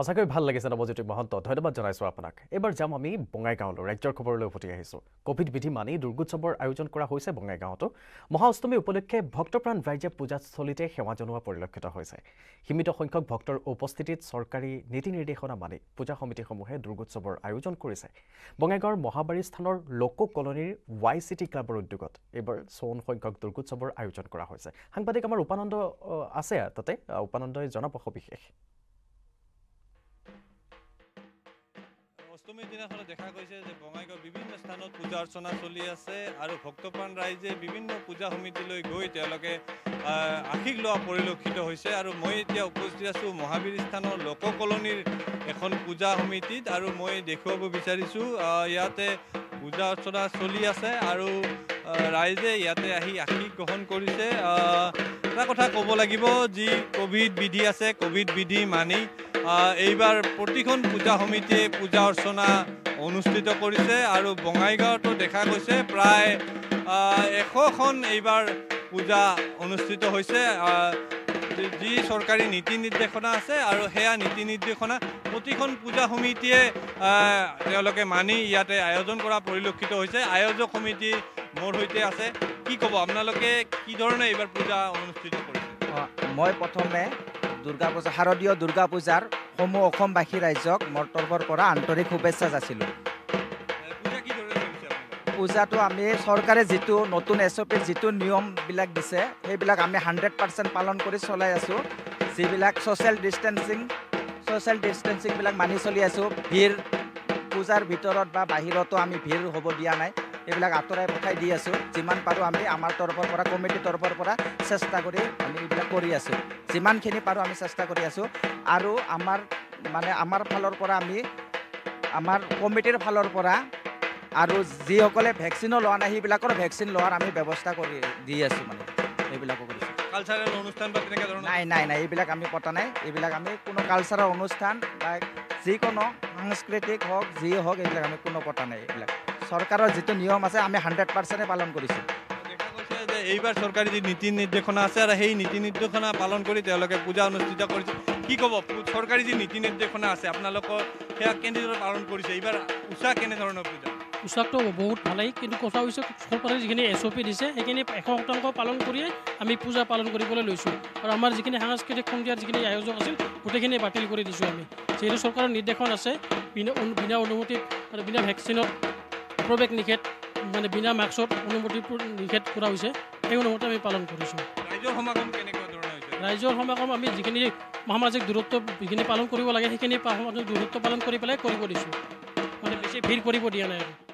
সঁচাকৈ ভাল লাগিছে নৱজ্যোতি মহন্ত। ধন্যবাদ জনাইছোঁ আপোনাক। এইবাৰ যাম আমি বঙাইগাঁৱলৈ ৰাজ্যৰ খবৰলৈ উভতি আহিছোঁ। কভিড বিধি মানি দুৰ্গোৎসৱৰ আয়োজন কৰা হৈছে বঙাইগাঁৱতো। মহা অষ্টমী উপলক্ষে ভক্তপ্ৰাণ ৰাইজে পূজাস্থলীতে সেৱা জনোৱা পৰিলক্ষিত হৈছে। সীমিত সংখ্যক ভক্তৰ উপস্থিতিত চৰকাৰী নীতি নিৰ্দেশনা মানি পূজা সমিতিসমূহে দুৰ্গোৎসৱৰ আয়োজন কৰিছে। বঙাইগাঁৱৰ মহাবাৰী স্থানৰ লোক কলনীৰ ৱাই চিটি ক্লাবৰ উদ্যোগত এইবাৰ চৌৱন সংখ্যক দুৰ্গোৎসৱৰ আয়োজন কৰা হৈছে। সাংবাদিক আমাৰ উপানন্দ আছে তাতে। উপানন্দই জনাব সবিশেষ। অষ্টমীৰ দিনাখনত দেখা গৈছে যে বঙাইগাঁও বিভিন্ন স্থানত পূজা অৰ্চনা চলি আছে আৰু ভক্তপ্ৰাণ ৰাইজে বিভিন্ন পূজা সমিতিলৈ গৈ তেওঁলোকে আশীষ লোৱা পৰিলক্ষিত হৈছে। আৰু মই এতিয়া উপস্থিত আছোঁ মহাবীৰ স্থানৰ লোক কলনীৰ এখন পূজা সমিতিত আৰু মই দেখুৱাব বিচাৰিছোঁ ইয়াতে পূজা অৰ্চনা চলি আছে। আৰু ৰাইজে ইয়াতে আহি আশীষ গ্ৰহণ কৰিছে। এটা কথা ক'ব লাগিব যি ক'ভিড বিধি আছে ক'ভিড বিধি মানি এইবাৰ প্ৰতিখন পূজা সমিতিয়ে পূজা অৰ্চনা অনুষ্ঠিত কৰিছে আৰু বঙাইগাঁৱতো দেখা গৈছে প্ৰায় এশখন এইবাৰ পূজা অনুষ্ঠিত হৈছে। যি- চৰকাৰী নীতি নিৰ্দেশনা আছে আৰু সেয়া নীতি নিৰ্দেশনা প্ৰতিখন পূজা সমিতিয়ে তেওঁলোকে মানি ইয়াতে আয়োজন কৰা পৰিলক্ষিত হৈছে। আয়োজক সমিতি মোৰ সৈতে আছে। কি ক'ব আপোনালোকে কি ধৰণে এইবাৰ পূজা অনুষ্ঠিত কৰিছে? মই প্ৰথমে দুৰ্গা পূজা শাৰদীয় দুৰ্গা পূজাৰ সমূহ অসমবাসী ৰাইজক মোৰ তৰফৰ পৰা আন্তৰিক শুভেচ্ছা যাচিলোঁ? পূজাটো আমি চৰকাৰে যিটো নতুন এছ অ' পিৰ যিটো নিয়মবিলাক দিছে সেইবিলাক আমি হাণ্ড্ৰেড পাৰ্চেণ্ট পালন কৰি চলাই আছোঁ। যিবিলাক ছ'চিয়েল ডিষ্টেঞ্চিং ছ'চিয়েল ডিষ্টেঞ্চিংবিলাক মানি চলি আছোঁ। ভিৰ পূজাৰ ভিতৰত বা বাহিৰতো আমি ভিৰ হ'ব দিয়া নাই। এইবিলাক আঁতৰাই পঠাই দি আছোঁ। যিমান পাৰোঁ আমি আমাৰ তৰফৰ পৰা কমিটিৰ তৰফৰ পৰা চেষ্টা কৰি আমি এইবিলাক কৰি আছোঁ। যিমানখিনি পাৰোঁ আমি চেষ্টা কৰি আছোঁ। আৰু আমাৰ মানে আমাৰ ফালৰ পৰা আমি আমাৰ কমিটিৰ ফালৰ পৰা আৰু যিসকলে ভেকচিনো লোৱা নাই সেইবিলাকৰ ভেকচিন লোৱাৰ আমি ব্যৱস্থা কৰি দি আছোঁ মানে। এইবিলাকো কৰিছোঁ। কালচাৰেল অনুষ্ঠান বা তেনেকুৱা ধৰণৰ? নাই নাই নাই এইবিলাক আমি পতা নাই। এইবিলাক আমি কোনো কালচাৰৰ অনুষ্ঠান বা যিকোনো সাংস্কৃতিক হওক যি হওক এইবিলাক আমি কোনো পতা নাই এইবিলাক। চৰকাৰৰ যিটো নিয়ম আছে আমি হাণ্ড্ৰেড পাৰ্চেণ্টে পালন কৰিছোঁ। দেখা গৈছে যে এইবাৰ চৰকাৰী যি নীতি নিৰ্দেশনা আছে আৰু সেই নীতি নিৰ্দেশনা পালন কৰি তেওঁলোকে পূজা অনুষ্ঠিত কৰিছে। কি ক'ব? চৰকাৰী যি নীতি নিৰ্দেশনা আছে আপোনালোকৰ সেয়া কেনেদৰে পালন কৰিছে? এইবাৰ উষা কেনেধৰণৰ পূজা? পোচাকটো বহুত ভালেই কিন্তু কথা হৈছে চৰকাৰে যিখিনি এছ অ' পি দিছে সেইখিনি এশ শতাংশ পালন কৰিয়ে আমি পূজা পালন কৰিবলৈ লৈছোঁ। আৰু আমাৰ যিখিনি সাংস্কৃতিক সন্ধিয়াৰ যিখিনি আয়োজক আছিল গোটেইখিনি বাতিল কৰি দিছোঁ আমি। যিহেতু চৰকাৰৰ নিৰ্দেশন আছে বিনা বিনা অনুমতিত আৰু বিনা ভেকচিনত প্ৰৱেশ নিষেধ মানে বিনা মাস্কত অনুমতি নিষেধ কৰা হৈছে সেই অনুমতি আমি পালন কৰিছোঁ। ৰাইজৰ সমাগম কেনেকুৱা ধৰণৰ হৈছে? ৰাইজৰ সমাগম আমি যিখিনি সামাজিক দূৰত্ব যিখিনি পালন কৰিব লাগে সেইখিনি সামাজিক দূৰত্ব পালন কৰি পেলাই কৰিব দিছোঁ। মানে বেছি ভিৰ কৰিব দিয়া নাই আৰু।